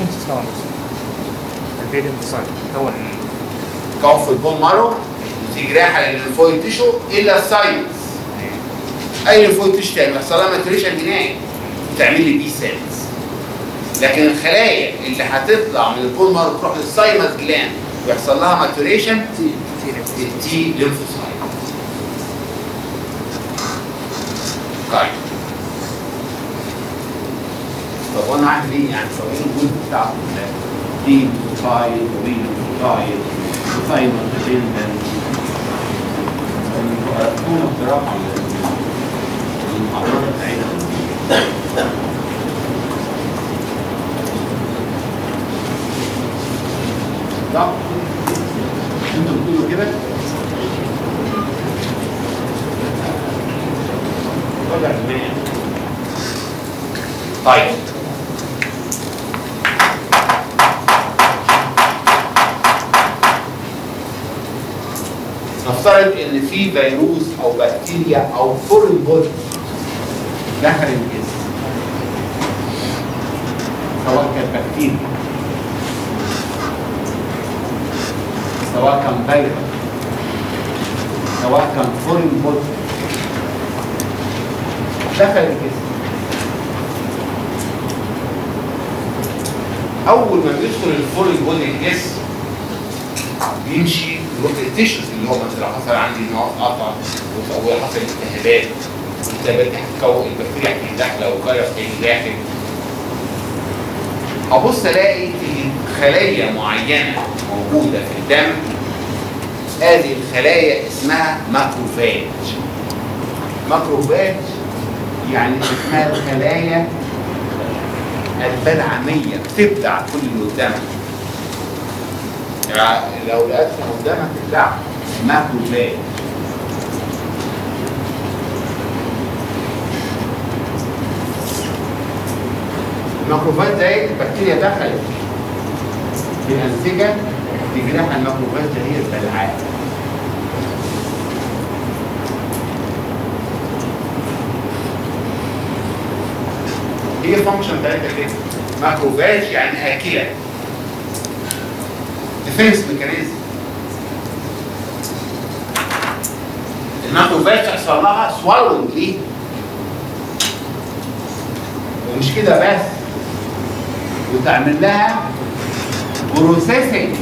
كنت تكون البيدن ديساين تكون تكون في البون مارو وتيجي رايحه للليمفويد تيشو الا الساينس اي ليمفويد تيشو تاني يحصل لها ماتوريشن جنائي وتعمل لي بي سيلز لكن الخلايا اللي هتطلع من البون مارو تروح للسايمس جلاند ويحصل لها ماتوريشن تي ليمفوسايت but we're not the answer. We wouldn't stop that. He tried, we tried, the same as the bin and تكون اقتراح المحاضرات السعيدة صح؟ انتوا بتقولوا كده؟ طيب في فيروس أو بكتيريا أو foreign body. دخل الجسم سواء كانت بكتيريا. سواء كان فيروس. سواء كان foreign body. دخل الجسم أول ما بيدخل ال foreign body الجسم بيمشي لل tissues اللي هو مثلا حصل عندي نقط قطع وحصل التهابات الالتهابات دي هتكون البكتيريا هتيجي داخلة وفيروس هيجي داخل. أبص ألاقي في خلايا معينة موجودة في الدم هذه الخلايا اسمها macrophage macrophage يعني اسمها الخلايا البلعميه بتبلع كل اللي قدامك يعني لو لقيت قدامك تبلع macrophage ال macrophage ده البكتيريا دخلت في الأنسجة تجريح ال macrophage ده هي البلعات هي function بتاعتها كده macrophage يعني اكله defense mechanism ال macrophage تحصل لها swallowing ليه ومش كده بس وتعمل لها processing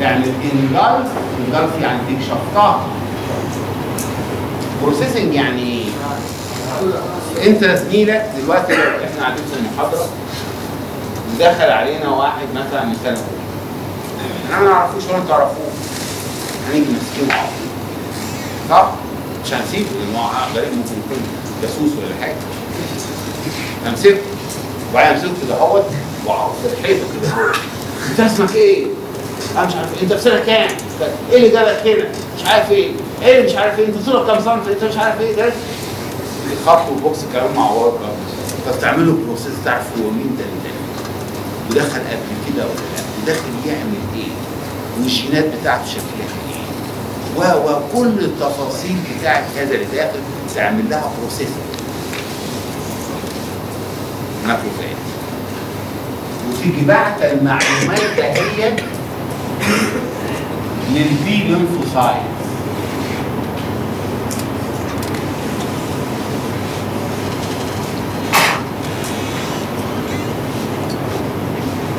يعني ال engulf انجلف يعني تكشفتها بروسيسنج يعني إيه؟ انت زميلك دلوقتي لو إحنا قاعدين في المحاضره ودخل علينا واحد مثلا من ثانوي إحنا ما نعرفوش ولا تعرفوه هنيجي ماسكينه على صح؟ مش هنسيبه لأن هو غريب ممكن يكون جاسوس ولا حاجة امسكه وبعدين امسكه كده أهوت في الحيطة كده اهوت أنت اسمك إيه؟ أنا مش عارف إيه. أنت في سنة كام؟ إيه اللي جابك هنا؟ مش عارف إيه؟ إيه اللي مش عارف إيه؟ أنت طولك كام سم؟ أنت مش عارف إيه؟ ده خط وبوكس كلام مع بعض فبتعملوا process تعرف هو مين ده ودخل قبل كده ولا لا يعمل إيه؟ والجينات بتاعته شكلها إيه؟ وكل التفاصيل بتاعت هذا اللي داخل تعمل لها process macrophage وتيجي بعت المعلومات دهيت لل B lymphocyte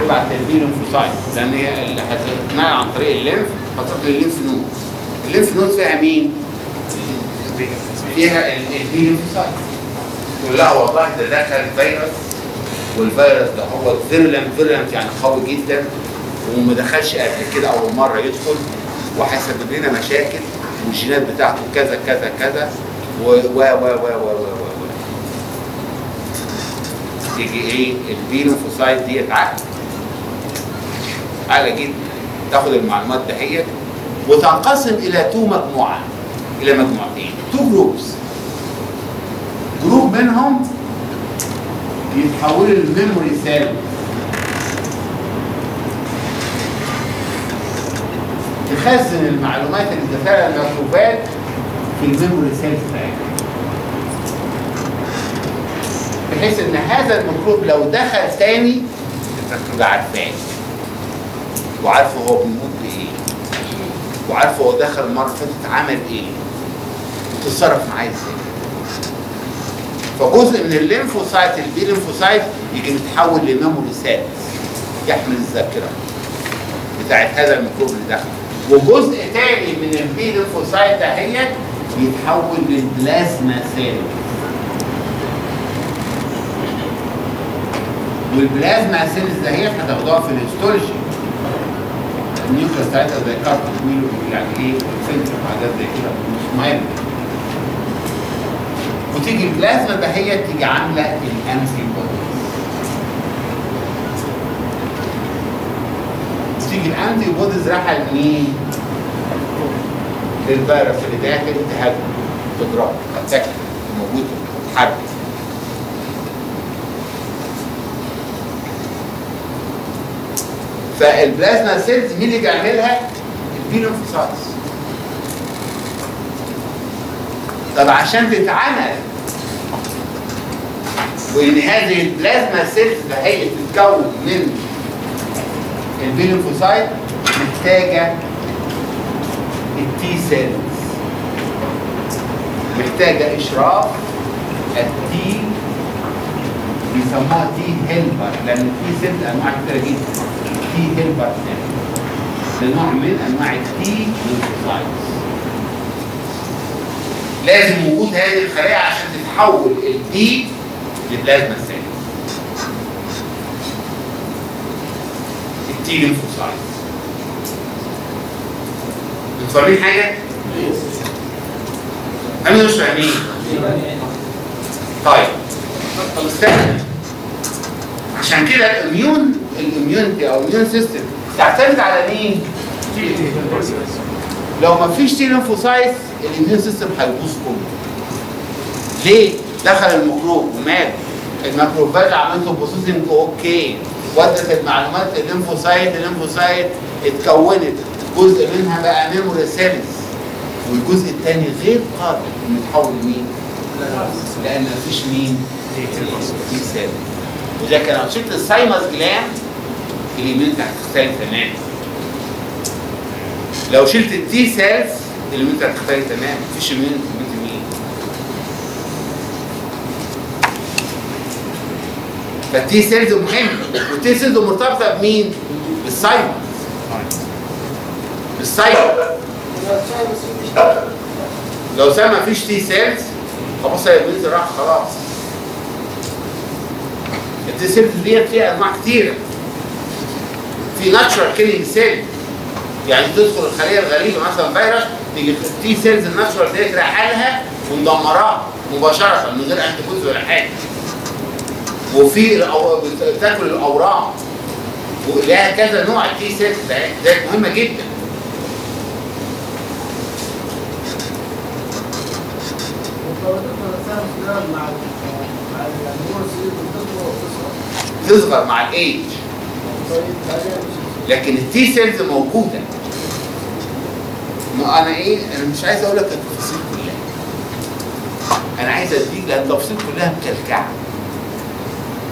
تبعت تربين lymphocyte لأن هي اللي هتتنقل عن طريق ال lymph خاصه ال lymph node ال lymph node فيها مين؟ فيها ال B lymphocyte تقول لا والله ده دخل فيروس والفيروس ده هو virulent virulent يعني قوي جدا وما دخلش قبل كده أول مرة يدخل وهيسبب لنا مشاكل والجينات بتاعته كذا كذا كذا و و و و و و و تيجي إيه؟ ال B lymphocyte ديت عقل. عقل جدا تاخد المعلومات دهيت وتنقسم إلى two مجموعات إلى مجموعتين two groups group منهم يتحولوا لل memory cell تخزن المعلومات اللي دخلها الميكروبات في ال memory cell بتاعتها. بحيث إن هذا الميكروب لو دخل تاني تبقى عارفاه. وعارفه هو بيموت بإيه؟ وعارفه هو دخل المرة اللي فاتت عمل إيه؟ وتتصرف معاه إزاي؟ فجزء من ال lymphocyte ال B lymphocyte يجي متحول ل memory cells يحمل الذاكرة بتاعت هذا الميكروب اللي دخل وجزء تاني من ال B lymphocyte دهيت يتحول لل plasma cell وال plasma cells دهيت هتاخدوها في ال histology. ال nucleus زي cart يعني إيه center حاجات زي كده مش مهم. وتيجي البلازما دهيت تيجي عاملة ال antibody تيجي ال antibodies رايحة لمين؟ للفيروس اللي داخل تهاجم تضرب attack موجود تتحرك. فال plasma cells مين اللي بيعملها؟ ال B lymphocytes طب عشان تتعمل وإن هذه ال plasma cells هي تتكون من البيلوفوسايت محتاجة ال T cells. محتاجة إشراف التي بيسموها T helper لأن ال T cells أنواع كتيرة جدا. T helper cells ده نوع من انواع ال T lymphocytes لازم وجود هذه الخلايا عشان تتحول ال B ل plasma cell ال T lymphocytes أنتوا حاجة؟ أنا مش فاهمين طيب. طب استنى عشان كده ال immune ال immunity أو ال immune system تعتمد على مين؟ لو ما فيش T lymphocytes ال immune system هيبوظ كله. ليه؟ دخل الميكروب ومات الميكروبات عملته processing okay ودت المعلومات ال lymphocyte ال lymphocyte اتكونت جزء منها بقى memory cells والجزء الثاني غير قابل انه يتحول لمين؟ لأن مفيش مين؟ T cell ولكن لو شلت ال thymus gland ال immune هتختلف تماما لو شلت ال T cells ال immune هتختلف تماما مفيش immune مين فال T cells مهم. وال T cells مرتبطة بمين؟ بال thymus بال thymus لو thymus مفيش T cells خلاص ال immune راح خلاص. ال T cells ديت فيها أنواع كتيرة. في natural killing cell يعني تدخل الخليه الغريبة مثلا فيروس تيجي ال T cells ال natural ديت رايحه ومدمراها مباشرة من غير anti ولا حاجة. وفي. بتاكل الأورام. ولها كذا نوع ال T cells ده مهمه جدا. تصغر مع الايج لكن ال T cells موجودة. ما أنا إيه أنا مش عايز أقول لك التفاصيل كلها. أنا عايز أديك لأن التفاصيل كلها مكلكعة.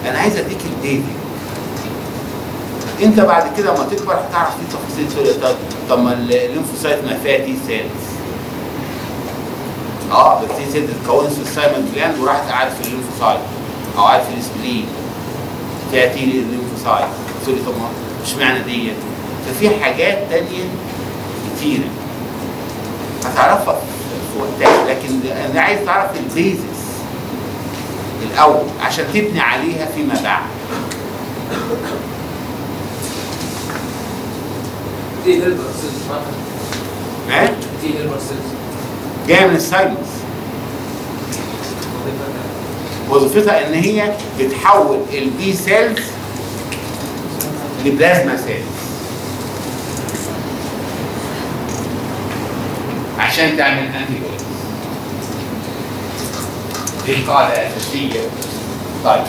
أنا عايز أديك ال baby أنت بعد كده لما تكبر هتعرف في تفاصيل طب ما ال lymphocyte ما فيها T cells آه ال T cells اتكونت في ال thymus gland وراحت قعدت في ال lymphocyte أو قعدت في ال spleen فيها T ال lymphocyte تقول لي طب ما اشمعنى ديت؟ ففي حاجات تانية كتيرة. هتعرفها في وقتها لكن أنا عايز تعرف ال basics الأول عشان تبني عليها فيما بعد. T helper cells T helper cells جاية من الساينس. وظيفتها. إن هي بتحول ال B cells ل plasma cells عشان تعمل antibody قاعدة أساسية. طيب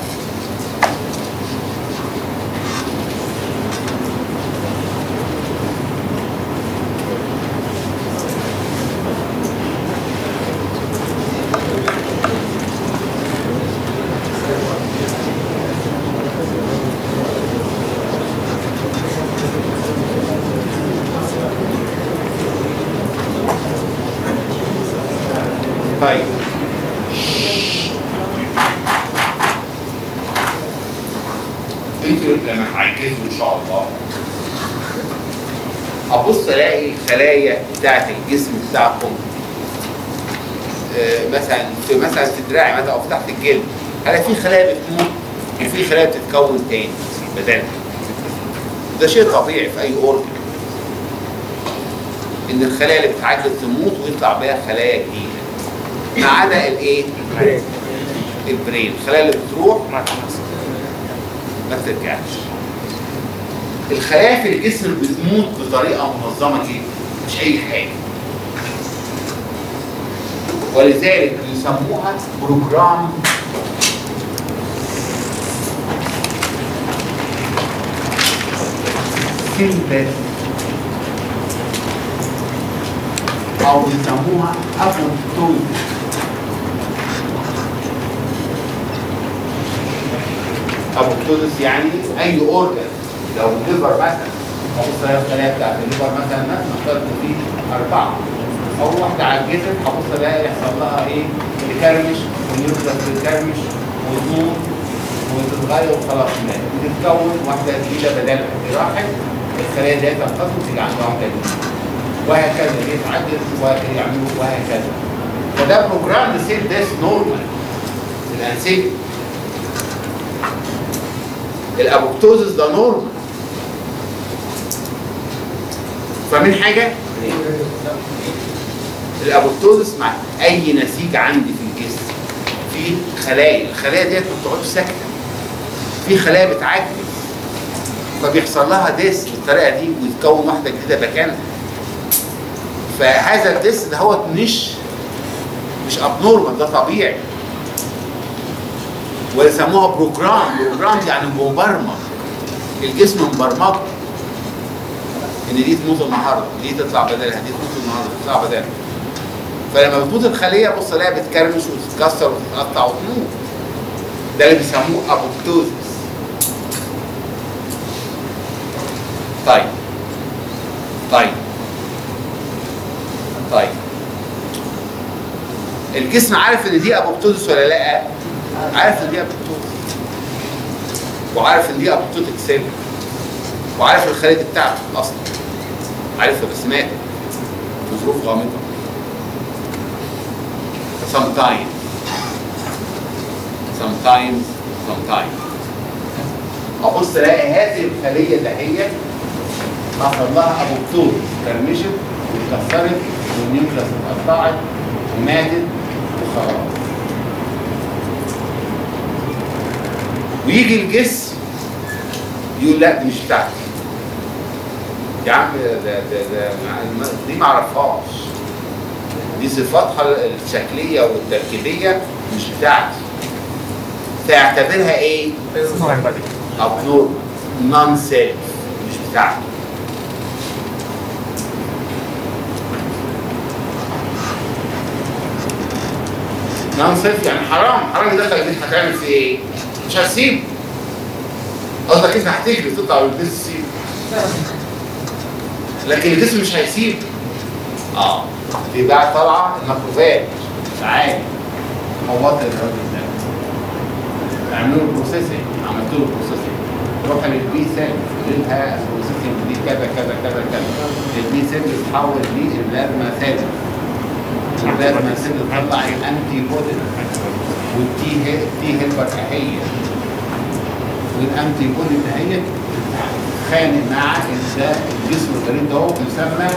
طيب أنتوا لما هتعجزوا ان شاء الله ابص الاقي بتاعت الجسم بتاعكم. آه، مثلا في مثلا في دراعي مثلا أو في تحت الجلد. هلاقي في خلايا بتموت؟ وفي خلايا بتتكون تاني بدلها ده شيء طبيعي في أي اورجن إن الخلايا اللي بتعجز تموت ويطلع بيها خلايا جديدة. ما عدا الإيه؟ ال brain. الخلايا اللي بتروح ما بترجعش. الخلايا في الجسم بتموت بطريقة منظمة جدا. مش اي حاجة ولذلك يسموها programmed سيمبل أو يسموها apoptosis apoptosis يعني أي organ لو ال liver مثلا. ابص على الخلايا بتاعت ال liver مثلا نفترض إن في أربعة. اول واحدة الجسم هبص الاقي يحصل لها إيه؟ تكرمش و nucleus تكرمش وتموت وتتغير وخلاص. مات وتتكون واحدة جديدة دي راحت الخلايا دي تنقسم وتيجي عندها واحدة جديدة. وهكذا دي تعدل ويعملوا وهكذا. فده بروجرام لسيل ديس نورمال الانسجه الابوبتوزس ده نورمال فاهمين حاجة؟ الابوبتوزس مع أي نسيج عندي في الجسم في خلايا الخلايا ديت ما بتقعدش ساكتة. في خلايا بتعجز فبيحصل لها death بالطريقة دي ويتكون واحدة جديدة مكانها فهذا ال death ده هو مش مش abnormal ده طبيعي. ويسموها programmed programmed يعني مبرمج. الجسم مبرمج إن دي تموت النهارده دي تطلع بدلها دي تموت النهارده تطلع بدلها فلما بتموت الخلية بص الاقيها بتكرمش وتتكسر وتتقطع وتموت. ده اللي بيسموه ابوبتوزس طيب. طيب. طيب. الجسم عارف إن دي ابوبتوزس ولا لأ؟ عارف إن دي ابوبتوزس وعارف إن دي apoptotic cell وعارف الخلية دي بتاعته أصلا. عارفها بس ماتت في ظروف غامضة. Sometimes. Sometimes. Sometimes. أبص ألاقي هذه الخلية دهيت حصل لها apoptosis كرمشت واتكسرت وال nucleus اتقطعت وماتت وخلاص ويجي الجسم يقول لا دي مش بتاعتي. يا عم ده ده ده دي ما اعرفهاش. دي صفاتها الشكلية والتركيبية مش بتاعتي. فيعتبرها إيه؟ abnormal non-self مش بتاعته non-self يعني حرام. حرام يدخل البيت هتعمل فيه إيه؟ مش هتسيبه قصدك انت هتجري تطلع والبيت تسيبه لكن الجسم مش هيسيب. آه. دي بقى طالعة ال macrophage تعالى موت الراجل ده اعملوا له processing عملت له processing روح لل B cell قول لها processing دي كذا كذا كذا كذا. ال B cell بتتحول لل plasma cell ال plasma cell بتطلع ال antibody والتي هي- T helper اهي وال antibody دهيت خانق مع ال- الجسم الغريب ده بيسمى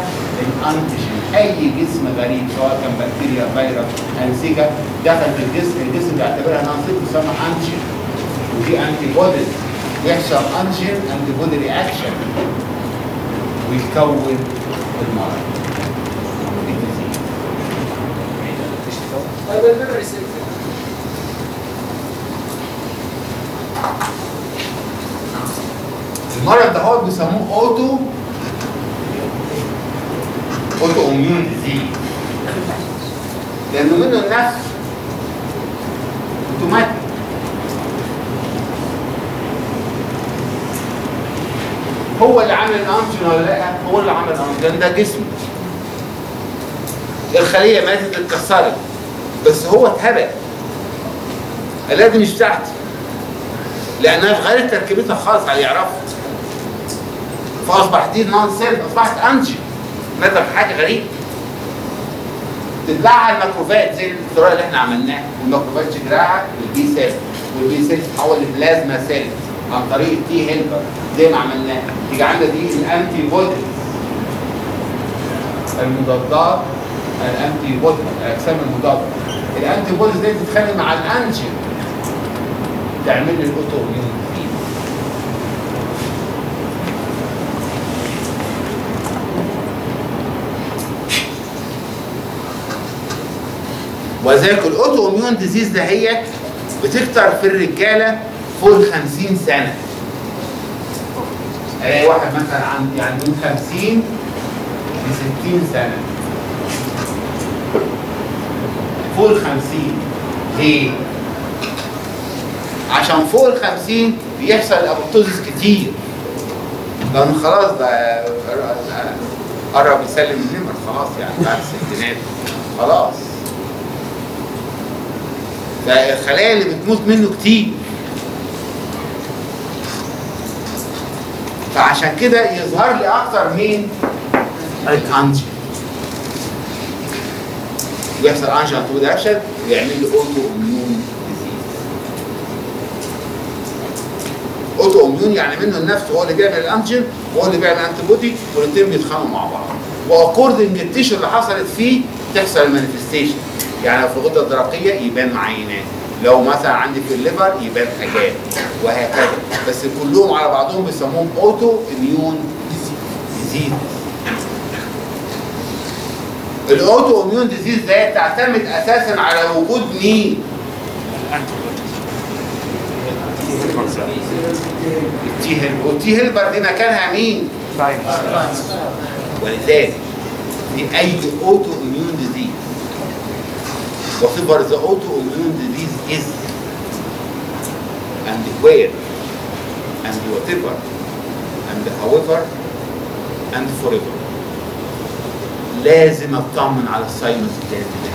ال antigen. أي جسم غريب سواء كان بكتيريا فيروس أنسجة دخل في الجسم الجسم بيعتبرها non-self بيسمى antigen. ودي antibodies يحصل antigen antibody reaction ويكون المرض الجديد. طيب ال memory cell المرض ده هو بيسموه auto autoimmune disease لأنه منه النفس أوتوماتيك. هو اللي عامل الانتيجين ولا لا هو اللي عامل الانتيجين ده جسمه الخلية ماتت اتكسرت بس هو اتهبل. دي مش بتاعتي لأنها اتغيرت تركيبتها خالص على فأصبح دي نون سيلف أصبحت أنجي. ندم حاجة غريبة. تتباع على الميكروفات زي الطريقة اللي إحنا عملناها والميكروفات تجرعها للبي سيل وال B cell تتحول ل plasma cell عن طريق ال T helper زي ما عملناها تيجي عندنا دي ال antibody المضادات ال antibody الأجسام المضادة. ال antibody دي بتتخانق مع ال antigen تعمل لي ال auto وذاك ال autoimmune disease دهيت بتكتر في الرجالة فوق ال 50 سنة. الاقي واحد مثلا عند يعني من 50 ل 60 سنة. فوق ال 50 ليه؟ عشان فوق ال 50 بيحصل apoptosis كتير. لأن خلاص ده قرب يسلم النمر خلاص يعني بعد الستينات. خلاص. فالخلايا اللي بتموت منه كتير. فعشان كده يظهر لي أكتر مين؟ ال antigen ويحصل antigen antibody reaction ويعمل لي autoimmune autoimmune يعني منه النفس هو اللي بيعمل ال antigen وهو اللي بيعمل antibody والاثنين بيتخانقوا مع بعض. و according ال tissue اللي حصلت فيه تحصل ال manifestation يعني لو في الغده الدرقيه يبان عينات لو مثلا عندي في ال liver يبان حاجات وهكذا. بس كلهم على بعضهم بيسموهم autoimmune disease. ال autoimmune disease ده تعتمد أساسا على وجود مين؟ ال T helper وال T helper دي مكانها مين؟ ولذلك في أي auto whatever the autoimmune disease is and where and whatever and however and forever. لازم أطمن على الساينس بتاعتي ده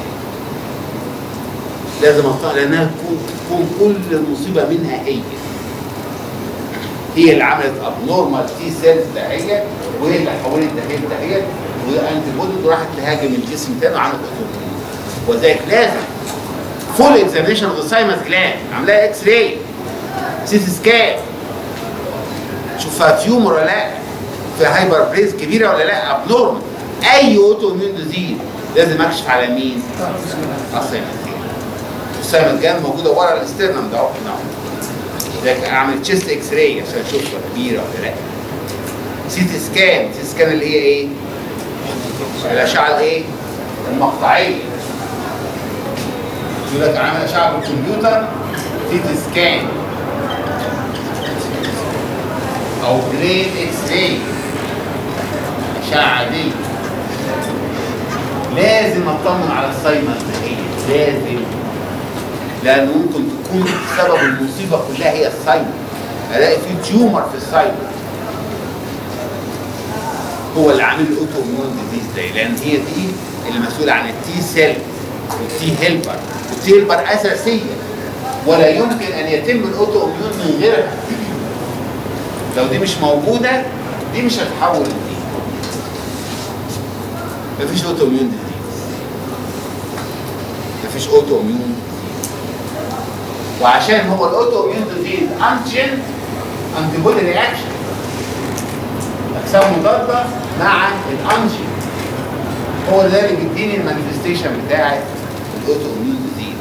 لازم أطمن لانها تكون كل المصيبه منها هي. هي اللي عملت abnormal T cells دهيت وهي اللي حولت دهيت دهيت و antibody راحت تهاجم الجسم تاني وعملت autoimmune وذلك لازم. full examination of the thymus gland عاملاها x-ray CT scan شوفها tumor ولا لا؟ فيها hyperplasia كبيرة ولا لا؟ abnormal أي autoimmune disease لازم أكشف على مين؟ ال thymus ال thymus gland موجودة ورا ال sternum ده اعمل chest x-ray عشان اشوفها كبيرة ولا لا. CT scan CT scan اللي هي إيه؟ الأشعة الايه؟ المقطعية. يقول لك عامل اشعه بالكمبيوتر CT scan أو جريد x-ray اشعه عاديه لازم أطمن على السايمر دهيت لازم. لأنه ممكن تكون سبب المصيبة كلها هي السايمر ألاقي في tumor في السايمر هو اللي عامل ال auto disease ده. لأن هي دي اللي مسؤوله عن ال T cell وال T helper وال T helper أساسية. ولا يمكن أن يتم ال autoimmune من غيرها. لو دي مش موجودة دي مش هتتحول لدي مفيش autoimmune disease مفيش autoimmune وعشان هو ال autoimmune disease antigen antibody reaction. اجسام مضادة مع ال antigen هو ده اللي بيديني ال manifestation بتاعت ال autoimmune disease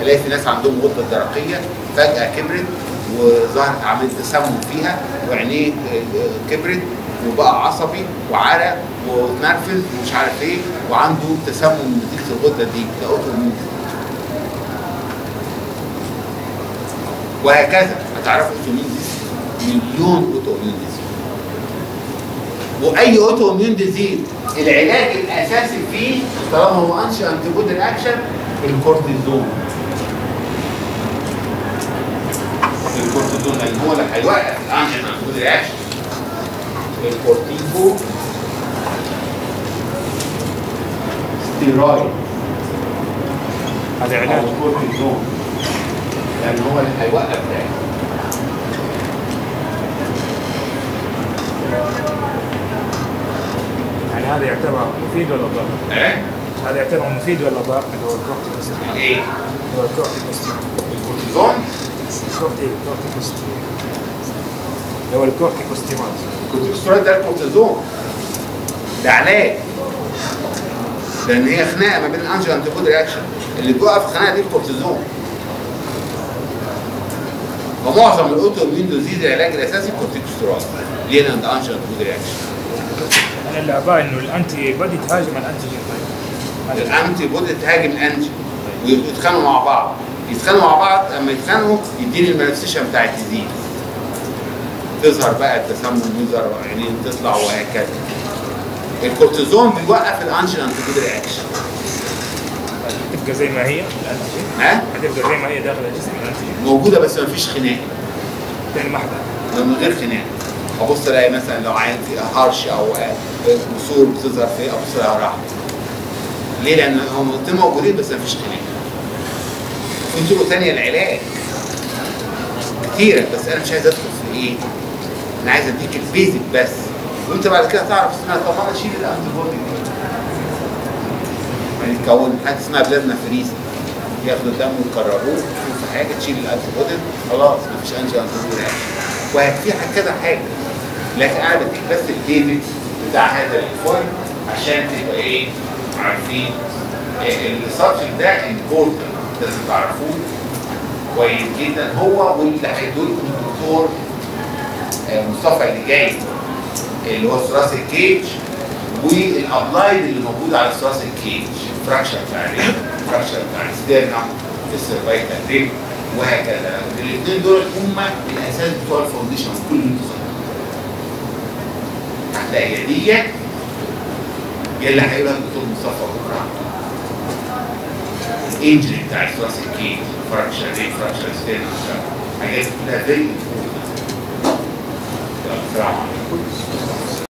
ألاقي في ناس عندهم غده درقية فجأة كبرت وظهرت عمليه تسمم فيها وعينيه كبرت وبقى عصبي وعرق واتنرفز ومش عارف إيه وعنده تسمم نتيجة الغدة دي. ده auto وهكذا. هتعرفوا auto disease مليون auto disease وأي autoimmune disease العلاج الأساسي فيه طالما هو antigen antibody reaction الكورتيزون. الكورتيزون اللي هو اللي هيوقف ال antigen antibody reaction ال corticosteroid. هذا أو علاج الكورتيزون. لأن هو اللي هيوقف ده. هذا يعتبر مفيد ولا ضار؟ إيه؟ هذا يعتبر مفيد ولا ضار؟ اللي هو الكورتيكوستيرويد إيه. اللي هو الكورتيكوستيرويد الكورتيزون؟ ال cortico ال corticosteroid اللي هو ال corticosteroid ال corticosteroid ده الكورتيزون؟ ده علاج لأن هي خناقة ما بين ال antigen antibody reaction اللي بيوقف الخناقه دي الكورتيزون. ومعظم ال autoimmune disease العلاج الأساسي الكورتيكوستيرويد ليه لأن ده antigen antibody reaction اللي أبغى إنه ال antibody تهاجم ال antigen طيب ال antibody تهاجم ال antigen ويتخانقوا مع بعض. يتخانقوا مع بعض أما يتخانقوا يديني ال manifestation بتاع ال disease تظهر بقى التسمم يظهر عينين تطلع وهكذا. الكورتيزون بيوقف ال antigen antibody reaction تبقى زي ما هي ال antigen ها؟ هتبقى زي ما هي داخل الجسم ال antigen موجودة بس ما فيش خناق. ثاني محضر. من غير خناق. ابص الاقي مثلا لو عين في هرش أو بثور بتظهر فيه ابص الاقيها راحت ليه؟ لأن هم موجودين بس ما فيش خناق في طرق ثانية للعلاج. كتيرة بس أنا مش عايز أدخل في إيه؟ أنا عايز أديك ال basic بس. وأنت بعد كده تعرف اسمها. طب أنا أشيل ال antibody دي يعني تكون حاجة اسمها plasmapheresis ياخدوا الدم ويكرروه في حاجة تشيل ال antibody خلاص مفيش انجي antibody وهيكفي حاجة كذا حاجة. لكن بديك بس ال basic بتاع هذا الفول عشان تبقى إيه عارفين ال subject ده important لازم تعرفوه كويس جدا هو واللي هيدول الدكتور آه، مصطفى اللي جاي اللي هو thoracic cage وال applied اللي موجود على thoracic cage فراكشر بتاع الريم فراكشر بتاع الستيرنم السيرفايكال ريم وهكذا الاثنين دول هم الاساس بتوع الفاونديشن كل المنتخب هتلاقي دي اللي هيقولها الدكتور مصطفى بكرة. الانجري بتاع الثراسي كيج فراكشر ريم فراكشر ستيرنم حاجات كلها فيري السلام